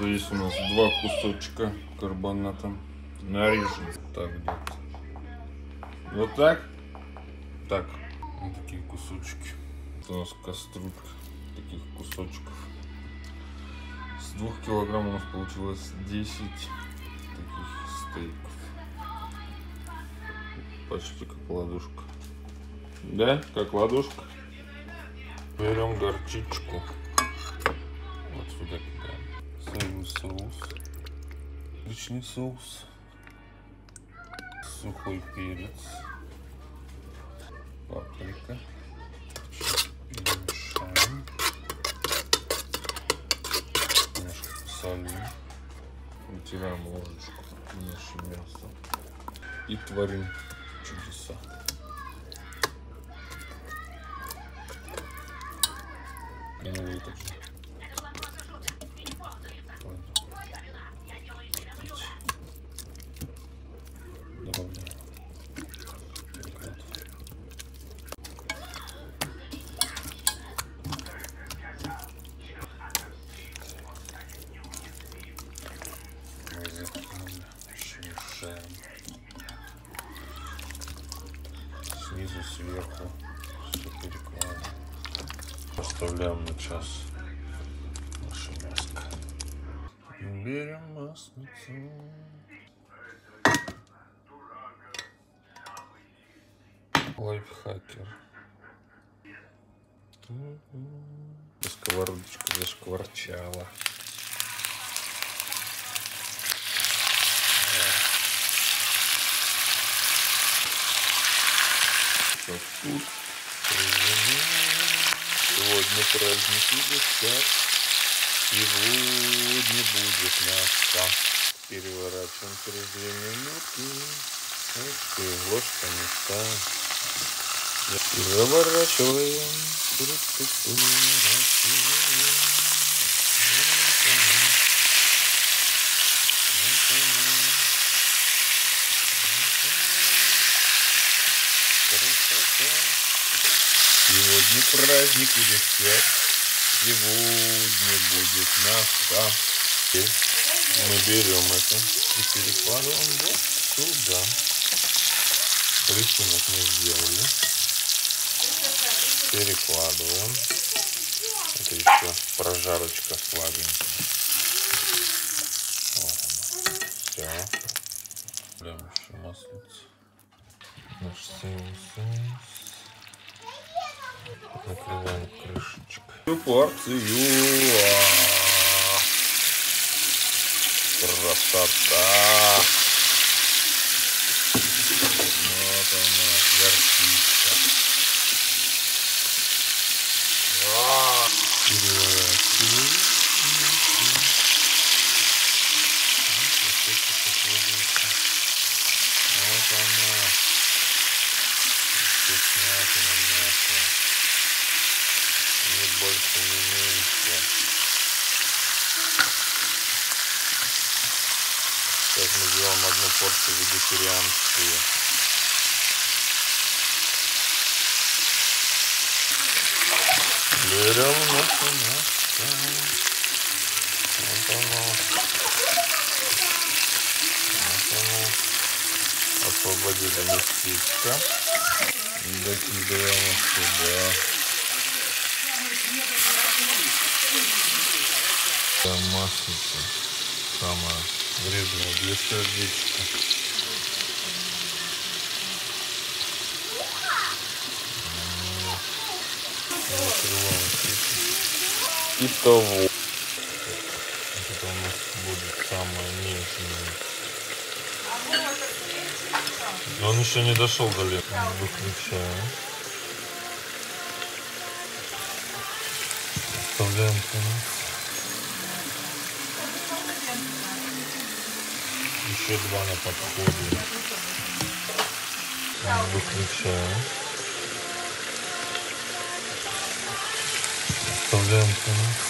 Здесь у нас два кусочка карбоната. Нарежем. Так, где-то. Вот так? Так. Вот такие кусочки. Это у нас кастрюлька таких кусочков. С двух килограмм у нас получилось 10 таких стейков. Почти как ладошка. Да, как ладошка. Берем горчичку. Соевый соус. Личный соус. Сухой перец. Паприка. Перемешаем. Немножко солим. Вытираем ложечку наше мясо. И творим чудеса. Не надо вот так же. Добавляем. Перекладываем. Мешаем. Снизу, сверху. Все перекладываем. Оставляем на час наше мяско. Берем маслицу. Лайфхакер. Сковородочка зашкварчала. Сосуд. Сегодня праздник гостят. Сегодня будет мясо. Переворачиваем через две минутки. Эх ложка не та. И заворачиваем. Ту-ру-ту-ту, разворачиваем. Вот оно. Вот оно. Красота. Сегодня праздник и десерт. Сегодня будет. И мы берем это и перекладываем вот сюда. Рисунок мы сделали. Перекладываем. Это еще прожарочка слабенькая. Вот она. Все. Прям еще маслица. Наш соевый соус. Накрываем крышечкой. Порцию. А. Красота. Вот она, горчичка. А. Переворачиваем. Вот она. Вкуснятина мясо. Не больше, не меньше. Сейчас мы сделаем одну порцию вегетарианскую. Берем наше мясо. Вот оно. Вот оно. Освободили местечко. Докидываем сюда. Там маслица. Самое вредное для сердечка. Итого. Вот это у нас будет самое нежное. Он еще не дошел до лета. Выключаем. Оставляем тянуть. Еще два на подходе. Выключаем. Оставляем тянуть.